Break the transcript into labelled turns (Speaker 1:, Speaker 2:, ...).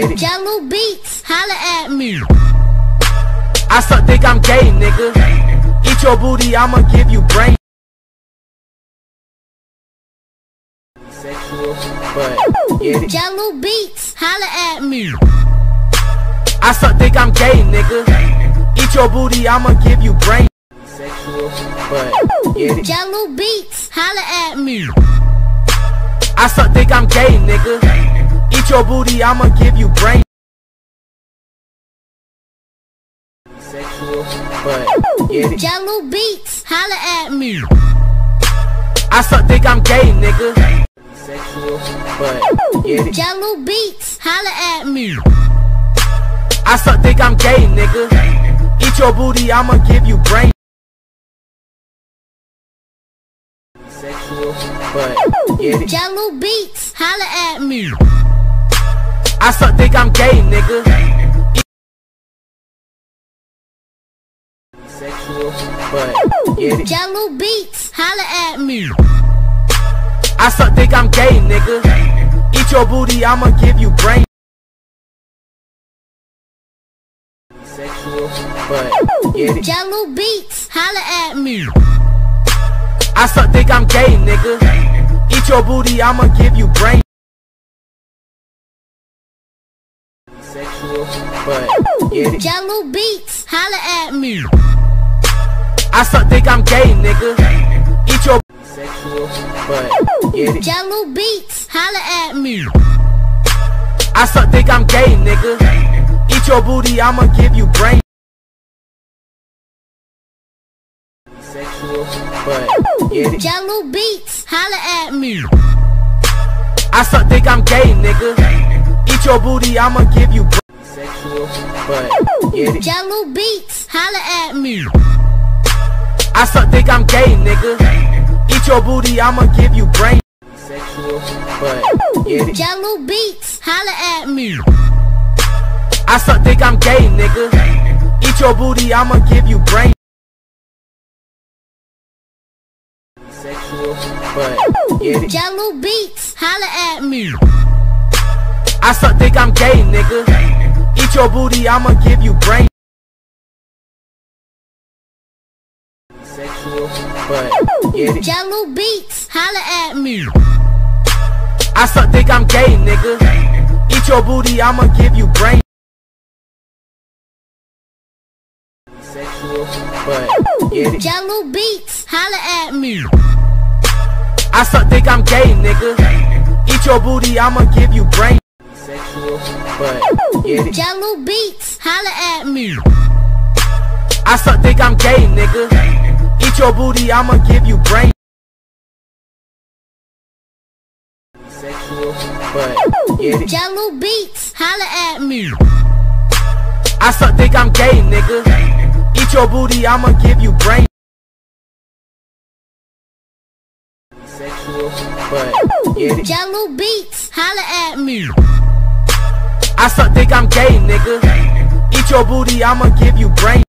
Speaker 1: get it.
Speaker 2: Jello Beats, holla at me.
Speaker 1: I suck think I'm gay, nigga. Eat your booty, I'ma give you brain. Sexual, but get it.
Speaker 2: Jello Beats, holla at me.
Speaker 1: I suck think I'm gay, nigga. Eat your booty, I'ma give you brain. Sexual, but get it.
Speaker 2: Jello Beats, holla at me.
Speaker 1: I suck think I'm gay, nigga. Eat your booty, I'ma give you brain. Sexual, but get it.
Speaker 2: Jello Beats, holla at me.
Speaker 1: I suck think I'm gay, nigga. Sexual, but get it.
Speaker 2: Jello Beats, holla at me.
Speaker 1: I suck think I'm gay, nigga. Eat your booty, I'ma give you brain. Sexual, but get it.
Speaker 2: Jello Beats, holla at me.
Speaker 1: I suck think I'm gay, nigga. Sexual, but get it.
Speaker 2: Jello Beats, holla at me.
Speaker 1: I suck think I'm gay, nigga. Eat your booty, I'ma give you brain. Sexual, but get it.
Speaker 2: Jello Beats, holla at me.
Speaker 1: I suck think I'm gay, nigga. Eat your booty, I'ma give you brain. But get it.
Speaker 2: Jello Beats, holla at me.
Speaker 1: I suck think I'm gay, nigga. Eat your sexual, but get it.
Speaker 2: Jello Beats, holla at me.
Speaker 1: I suck think I'm gay, nigga. Eat your booty, I'ma give you brain. Sexual, but get it.
Speaker 2: Jello Beats, holla at me.
Speaker 1: I suck think I'm gay, nigga. Eat your booty, I'ma give you but get it.
Speaker 2: Jello Beats, holla at me.
Speaker 1: I suck think I'm gay, nigga. Eat your booty, I'ma give you brain. Sexual, but get it.
Speaker 2: Jello Beats, holla at me.
Speaker 1: I suck think I'm gay, nigga. Eat your booty, I'ma give you brain. Sexual, but get it.
Speaker 2: Jello Beats, holla at me.
Speaker 1: I suck think I'm gay, nigga. Eat your booty, I'ma give you brain. Sexual, but get it.
Speaker 2: Jello Beats, holla at me.
Speaker 1: I suck think I'm gay, nigga. Eat your booty, I'ma give you brain. Sexual, but get it.
Speaker 2: Jello Beats, holla at me.
Speaker 1: I suck think I'm gay, nigga. Eat your booty, I'ma give you brain. Sexual, but
Speaker 2: Jello Beats, holla at me.
Speaker 1: I suck think I'm gay, nigga. Eat your booty, I'ma give you brain. Sexual, but get it.
Speaker 2: Jello Beats, holla at me.
Speaker 1: I suck think I'm gay, nigga. Eat your booty, I'ma give you brain. Sexual, but get it.
Speaker 2: Jello Beats, holla at me.
Speaker 1: I suck think I'm gay, nigga. Eat your booty, I'ma give you brain.